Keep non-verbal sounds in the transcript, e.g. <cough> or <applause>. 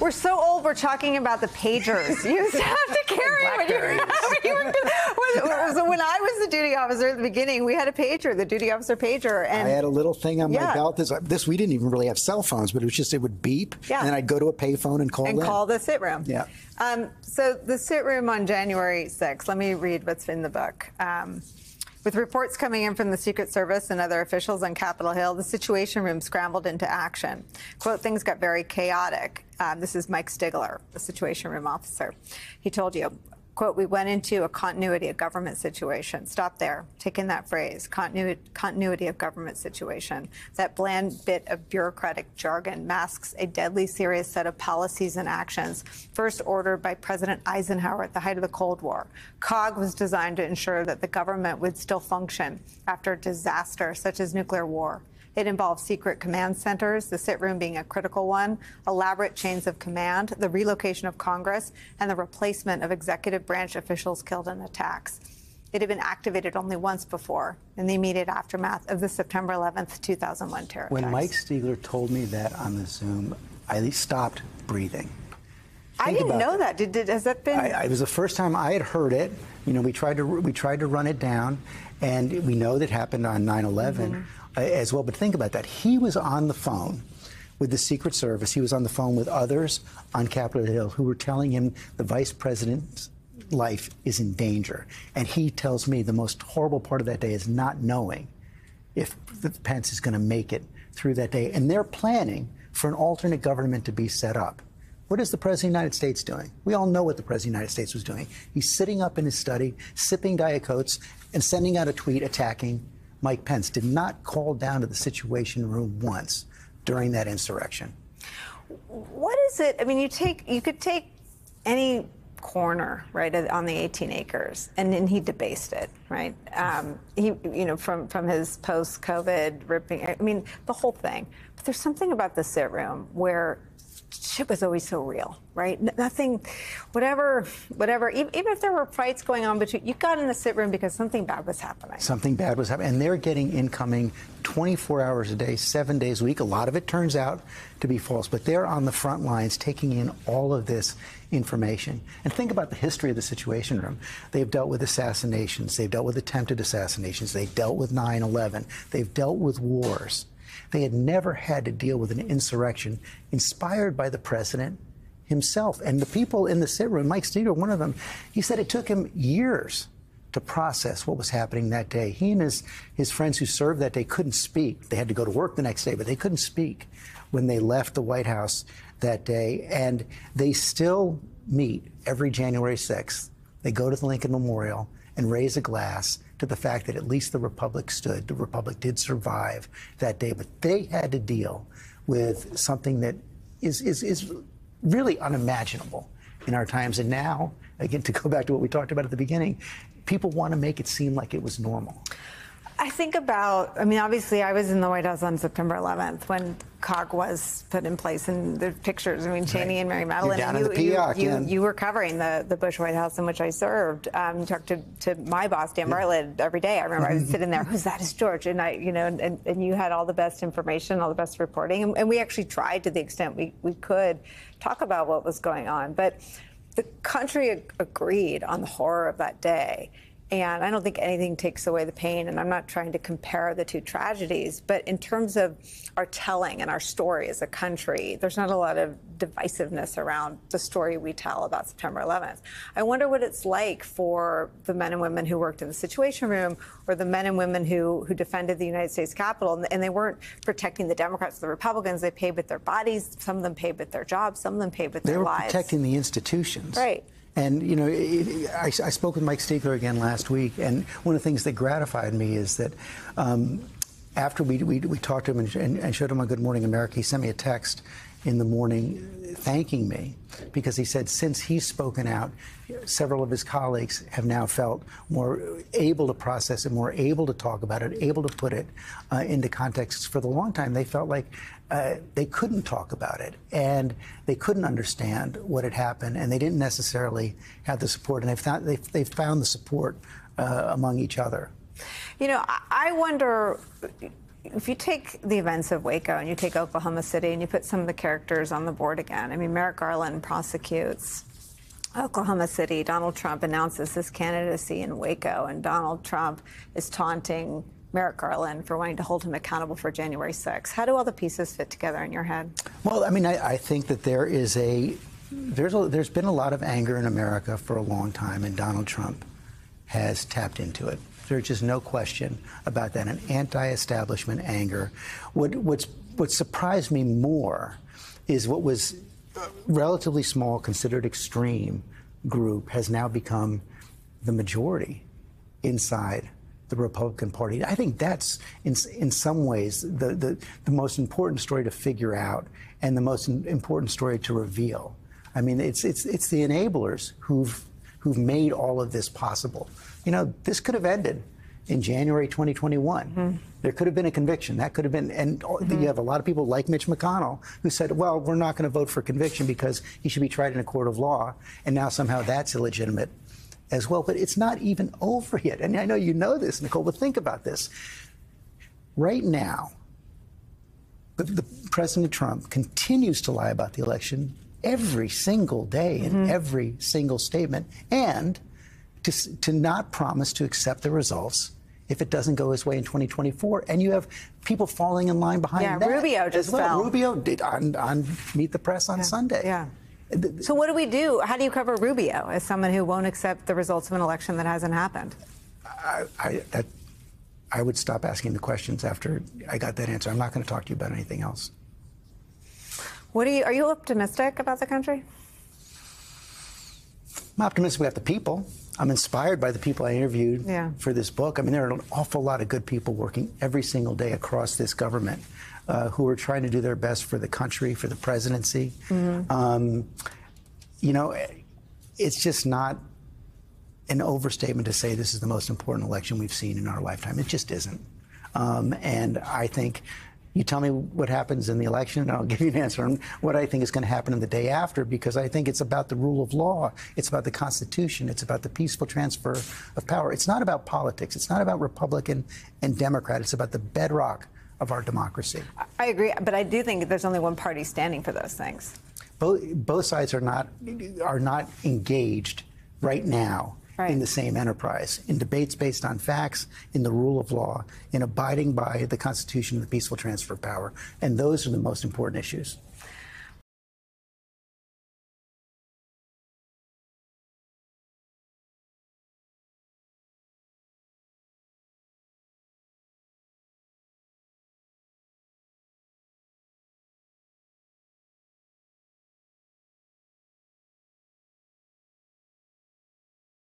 We're so old. We're talking about the pagers. You used to have to carry <laughs> when you, <laughs> when were, when, so when I was the duty officer at the beginning, we had a pager, the duty officer pager, and I had a little thing on Yeah. my belt. This, this we didn't even really have cell phones, but it was just it would beep, Yeah. and then I'd go to a payphone and call and them. call the sit room. Yeah. Um, so the sit room on January 6th, let me read what's in the book. Um, with reports coming in from the Secret Service and other officials on Capitol Hill, the Situation Room scrambled into action. Quote, things got very chaotic. Um, this is Mike Stigler, the Situation Room officer. He told you, quote, we went into a continuity of government situation. Stop there. Take in that phrase, continuity, continuity of government situation. That bland bit of bureaucratic jargon masks a deadly serious set of policies and actions, first ordered by President Eisenhower at the height of the Cold War. COG was designed to ensure that the government would still function after disaster such as nuclear war. It involves secret command centers, the sit room being a critical one, elaborate chains of command, the relocation of Congress, and the replacement of executive branch officials killed in attacks. It had been activated only once before in the immediate aftermath of the September 11th, 2001 terror When attacks. Mike Stiegler told me that on the Zoom, I stopped breathing. I didn't know that. Did, did, has that been? I, it was the first time I had heard it. You know, we tried to we tried to run it down, and we know that happened on 9/11 uh, as well. But think about that. He was on the phone with the Secret Service. He was on the phone with others on Capitol Hill who were telling him the vice president's life is in danger. And he tells me the most horrible part of that day is not knowing if Pence is going to make it through that day. And they're planning for an alternate government to be set up. What is the President of the United States doing? We all know what the President of the United States was doing. He's sitting up in his study, sipping Diet Cokes, and sending out a tweet attacking Mike Pence. Did not call down to the Situation Room once during that insurrection. What is it? I mean, you take you could take any corner right on the 18 acres, and then he debased it, right? Um, he, you know, from from his post-COVID ripping. I mean, the whole thing. But there's something about the sit room where shit was always so real, right? Nothing, whatever, whatever. Even, even if there were fights going on between, you got in the sit room because something bad was happening. Something bad was happening. And they're getting incoming 24 hours a day, seven days a week. A lot of it turns out to be false, but they're on the front lines taking in all of this information. And think about the history of the Situation Room. They've dealt with assassinations, they've dealt with attempted assassinations, they've dealt with 9 11, they've dealt with wars. They had never had to deal with an insurrection inspired by the president himself. And the people in the sit room, Mike Steger, one of them, he said it took him years to process what was happening that day. He and his, his friends who served that day couldn't speak. They had to go to work the next day, but they couldn't speak when they left the White House that day. And they still meet every January 6th. They go to the Lincoln Memorial and raise a glass to the fact that at least the Republic stood. The Republic did survive that day, but they had to deal with something that is, is, is really unimaginable in our times. And now, again, to go back to what we talked about at the beginning, people want to make it seem like it was normal. I think about, I mean, obviously, I was in the White House on September 11th when COG was put in place, and the pictures, I mean, Cheney and Mary Matalin. down and in the you, you, you, you were covering the, the Bush White House in which I served. Um, you talked to, to my boss, Dan Bartlett, every day. I remember I was <laughs> sitting there, who's that? Is George? And I, you know, and, and you had all the best information, all the best reporting. And, and we actually tried to the extent we, we could talk about what was going on. But the country ag- agreed on the horror of that day. And I don't think anything takes away the pain. And I'm not trying to compare the two tragedies, but in terms of our telling and our story as a country, there's not a lot of divisiveness around the story we tell about September 11th. I wonder what it's like for the men and women who worked in the Situation Room or the men and women who, who defended the United States Capitol. And, and they weren't protecting the Democrats or the Republicans. They paid with their bodies. Some of them paid with their jobs. Some of them paid with They their were lives. protecting the institutions. Right. And, you know, I, I spoke with Mike Stiegler again last week, and one of the things that gratified me is that um, after we, we, we talked to him and, and, and showed him on Good Morning America, he sent me a text in the morning thanking me because he said since he's spoken out, several of his colleagues have now felt more able to process it, more able to talk about it, able to put it uh, into context. For the long time, they felt like uh, they couldn't talk about it and they couldn't understand what had happened, and they didn't necessarily have the support. And they've found, they've, they've found the support uh, among each other. You know, I- I wonder if you take the events of Waco and you take Oklahoma City and you put some of the characters on the board again, I mean, Merrick Garland prosecutes Oklahoma City. Donald Trump announces his candidacy in Waco, and Donald Trump is taunting Merrick Garland for wanting to hold him accountable for January 6th. How do all the pieces fit together in your head? Well, I mean, I, I think that there is a there's a, there's been a lot of anger in America for a long time, and Donald Trump has tapped into it. There's just no question about that. An anti-establishment anger. What what's what surprised me more is what was relatively small, considered extreme group has now become the majority inside the Republican Party. I think that's, in, in some ways, the, the, the most important story to figure out and the most important story to reveal. I mean, it's, it's, it's the enablers who've, who've made all of this possible. You know, this could have ended in January 2021. Mm-hmm. There could have been a conviction. That could have been, and mm-hmm. you have a lot of people like Mitch McConnell who said, well, we're not going to vote for conviction because he should be tried in a court of law. And now somehow that's illegitimate as well. But it's not even over yet. And I know you know this, Nicolle, but think about this. Right now, the, the President Trump continues to lie about the election every single day in mm-hmm. every single statement and to, to not promise to accept the results if it doesn't go his way in 2024. And you have people falling in line behind yeah, that. Rubio just well. fell. Rubio did on, on Meet the Press on yeah. Sunday. Yeah. So what do we do? How do you cover Rubio as someone who won't accept the results of an election that hasn't happened? I, I, that, I would stop asking the questions after I got that answer. I'm not going to talk to you about anything else. What are you? Are you optimistic about the country? I'm optimistic about the people. I'm inspired by the people I interviewed yeah. for this book. I mean, there are an awful lot of good people working every single day across this government uh, who are trying to do their best for the country, for the presidency. Mm-hmm. Um, you know, it's just not an overstatement to say this is the most important election we've seen in our lifetime. It just isn't. Um, and I think you tell me what happens in the election, and I'll <laughs> give you an answer on what I think is going to happen in the day after, because I think it's about the rule of law. It's about the Constitution. It's about the peaceful transfer of power. It's not about politics. It's not about Republican and Democrat. It's about the bedrock of our democracy. I agree, but I do think there's only one party standing for those things. Both, both sides are not are not engaged right now right. in the same enterprise, in debates based on facts, in the rule of law, in abiding by the Constitution and the peaceful transfer of power. And those are the most important issues.